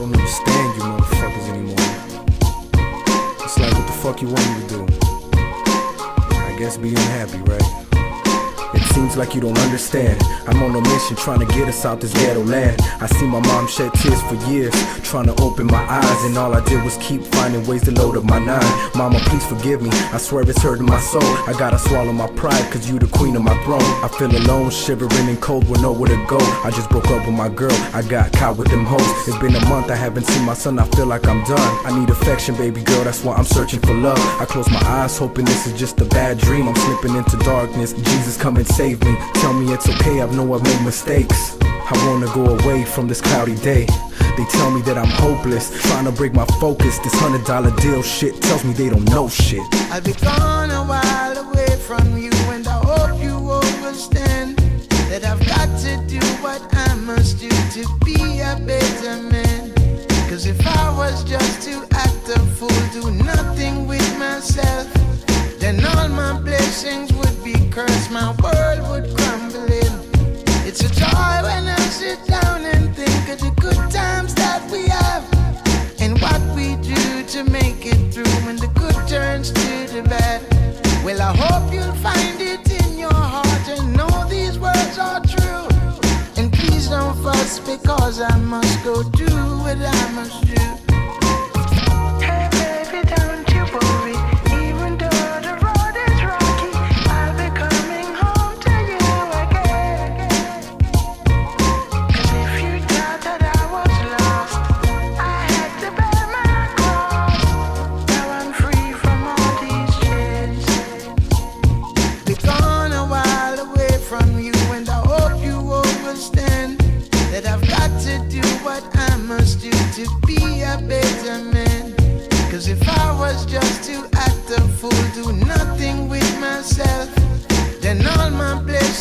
don't understand you motherfuckers anymore. It's like, what the fuck you want me to do? I guess be unhappy, right? Seems like you don't understand. I'm on a mission trying to get us out this ghetto land. I see my mom shed tears for years, trying to open my eyes, and all I did was keep finding ways to load up my nine. Mama, please forgive me. I swear it's hurting my soul. I gotta swallow my pride, cause you the queen of my throne. I feel alone, shivering and cold with nowhere to go. I just broke up with my girl, I got caught with them hoes. It's been a month, I haven't seen my son, I feel like I'm done. I need affection, baby girl, that's why I'm searching for love. I close my eyes, hoping this is just a bad dream. I'm slipping into darkness, Jesus come and save me. Tell me it's okay, I know I've made mistakes. I wanna go away from this cloudy day. They tell me that I'm hopeless, trying to break my focus. This hundred dollar deal shit tells me they don't know shit. I've been gone a while away from you, and I hope you understand that I've got to do what I must do to be a better man. Cause if I was just to act a fool, do nothing with myself, then all I must go do what I must do. Cause if I was just to act a fool, do nothing with myself, then all my blessings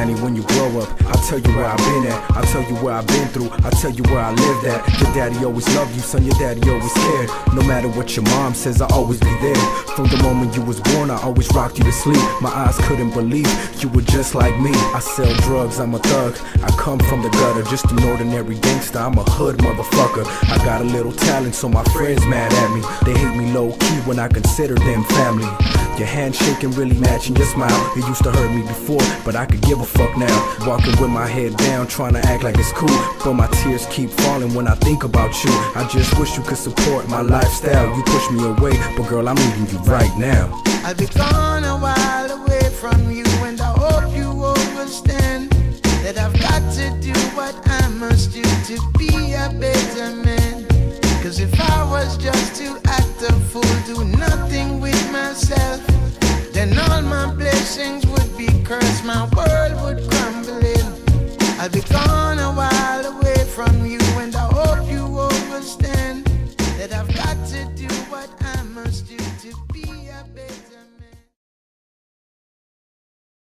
Danny, when you grow up, I'll tell you where I've been at. I'll tell you where I've been through. I'll tell you where I lived at. Your daddy always loved you, son. Your daddy always cared. No matter what your mom says, I'll always be there. From the moment you was born, I always rocked you to sleep. My eyes couldn't believe you were just like me. I sell drugs, I'm a thug. I come from the gutter, just an ordinary gangster. I'm a hood motherfucker. I got a little talent, so my friends mad at me. They hate me low key when I consider them family. Your handshaking really matching your smile. It used to hurt me before, but I could give a fuck now. Walking with my head down, trying to act like it's cool. But my tears keep falling when I think about you. I just wish you could support my lifestyle. You push me away, but girl, I'm leaving you right now. I've been gone a while away from you, and I hope you understand that I've got to do what I must do to be a better man. Cause if I was just to act a fool, do not. I'll be gone a while away from you, and I hope you understand that I've got to do what I must do.